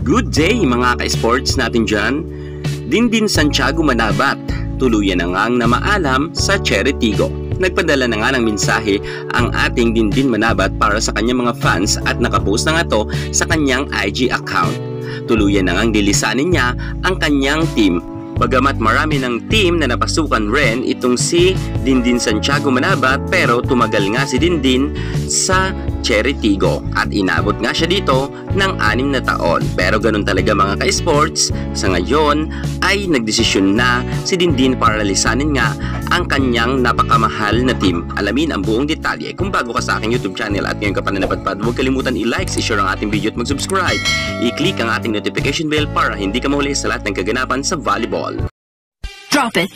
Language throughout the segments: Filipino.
Good day mga ka-sports natin dyan. Dindin Santiago Manabat, tuluyan na ngang na maalam sa Cheritigo. Nagpadala na nga ng mensahe ang ating Dindin Manabat para sa kanyang mga fans at nakapost na nga to sa kanyang IG account. Tuluyan na ngang dilisanin niya ang kanyang team Bagamat marami ng team na napasukan rin itong si Dindin Santiago Manabat pero tumagal nga si Dindin sa Cheritigo at inabot nga siya dito ng anim na taon. Pero ganun talaga mga ka-sports, sa ngayon ay nagdesisyon na si Dindin para lisanin nga ang kanyang napakamahal na team. Alamin ang buong detalye. Kung bago ka sa aking YouTube channel at ngayon ka pa na napadpad, huwag kalimutan i-like, i-share ang ating video at mag-subscribe. I-click ang ating notification bell para hindi ka mahuli sa lahat ng kaganapan sa volleyball. Drop it.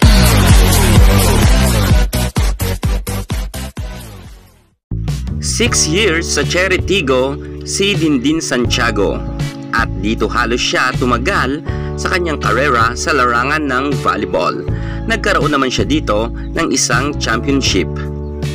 Six years sa Cheritigo, si Dindin Santiago. At dito halos siya tumagal sa kanyang karera sa larangan ng volleyball. Nagkaroon naman siya dito ng isang championship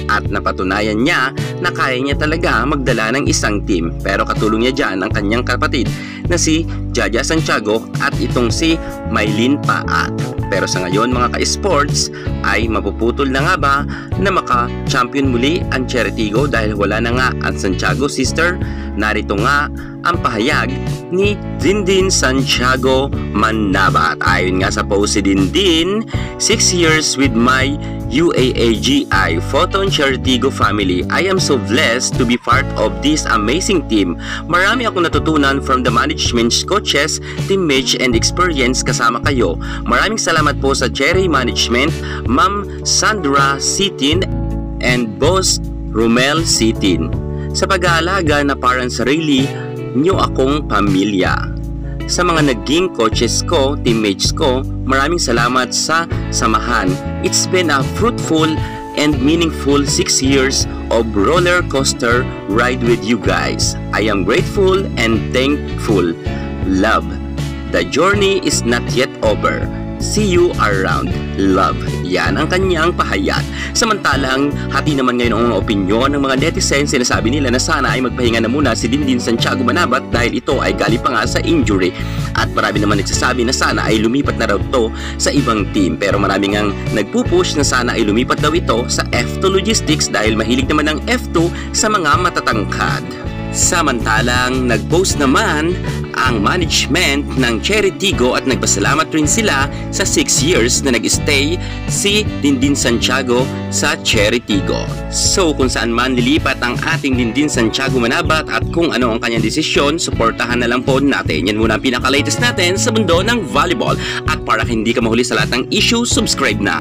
at napatunayan niya na kaya niya talaga magdala ng isang team pero katulong niya dyan ang kanyang kapatid na si Jaja Santiago at itong si Maylin Paat. Pero sa ngayon mga ka-sports ay mapuputol na nga ba na maka-champion muli ang Cheritigo dahil wala na nga ang Santiago sister. Narito nga ang pahayag ni Dindin Santiago Manaba. At ayon nga sa post si Dindin, 6 years with my UAAGI Photon Cheritigo family. I am so blessed to be part of this amazing team. Marami akong natutunan from the management coaches, teammates, and experience kasama kayo. Maraming salamat po sa Cherry Management, Ma'am Sandra Sitin, and Boss Romel Sitin. Sa pag-aalaga na parang sarili nyo akong pamilya. Sa mga naging coaches ko, teammates ko, maraming salamat sa samahan. It's been a fruitful and meaningful 6 years of roller coaster ride with you guys. I am grateful and thankful. Love. The journey is not yet over. See you around. Love. Yan ang kanyang pahayag. Samantalang, hati naman ngayon ang opinyon ng mga netizens. Sinasabi nila na sana ay magpahinga na muna si Dindin Santiago Manabat dahil ito ay galing pa nga sa injury. At marami naman nagsasabi na sana ay lumipat na raw to sa ibang team. Pero marami ngang nagpupush na sana ay lumipat daw ito sa F2 Logistics dahil mahilig naman ang F2 sa mga matatangkad. Samantalang nag-post naman ang management ng Cheritigo at nagpasalamat rin sila sa 6 years na nag-stay si Dindin Santiago sa Cheritigo. So kung saan man lilipat ang ating Dindin Santiago Manabat at kung ano ang kanyang desisyon, suportahan na lang po natin. Yan muna ang pinaka-latest natin sa mundo ng volleyball. At para hindi ka mahuli sa lahat ng issue, subscribe na.